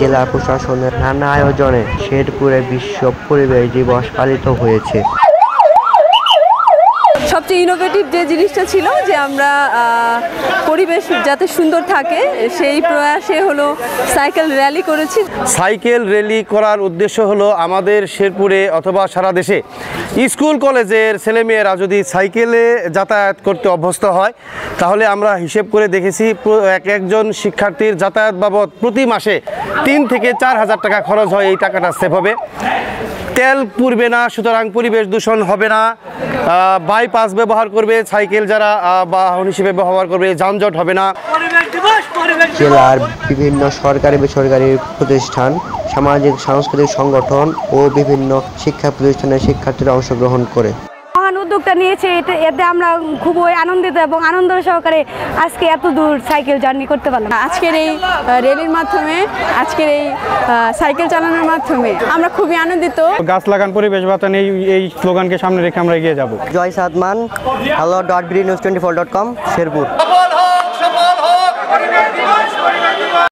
জেলা প্রশাসনের নানা আয়োজনে শেরপুরে বিশ্ব পরিবেশ দিবস পালিত হয়েছে। সবচেয়ে ইনোভেটিভ যে জিনিসটা ছিল যে আমরা পরিবেশ যাতে সুন্দর থাকে, সেই প্রয়াসে হলো সাইকেল র্যালি করেছি। সাইকেল র্যালি করার উদ্দেশ্য হলো আমাদের শেরপুরে অথবা সারা দেশে স্কুল, কলেজের ছেলেমেয়েরা যদি সাইকেলে যাতায়াত করতে অভ্যস্ত হয়, তাহলে আমরা হিসেব করে দেখেছি এক একজন শিক্ষার্থীর যাতায়াত বাবদ প্রতি মাসে তিন থেকে চার হাজার টাকা খরচ হয়, এই টাকাটা সেভ হবে। তেল পুড়বে না সুতরাং পরিবেশ দূষণ হবে না। বাইপাস ব্যবহার করবে সাইকেল যারা বাহন হিসেবে ব্যবহার করবে যানজট হবে না। জেলার বিভিন্ন সরকারি বেসরকারি প্রতিষ্ঠান সামাজিক সাংস্কৃতিক সংগঠন ও বিভিন্ন শিক্ষা প্রতিষ্ঠানের শিক্ষার্থীরা অংশগ্রহণ করে। উদ্যোগটা নিয়েছে এটা এতে আমরা খুবই আনন্দিত এবং আনন্দ সহকারে আজকে এত দূর সাইকেল জার্নি করতে পারলাম। আজকের এই রেলির মাধ্যমে আজকের এই সাইকেল চালানোর মাধ্যমে আমরা খুবই আনন্দিত। গাছ লাগান পরিবেশ বাতান এই এই স্লোগানকে সামনে রেখে আমরা এগিয়ে যাব। Joy Sadman hello dot green news twenty four dot com Sherpur.